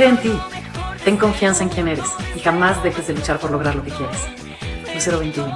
Cree en ti, ten confianza en quién eres y jamás dejes de luchar por lograr lo que quieres. Lucero 21.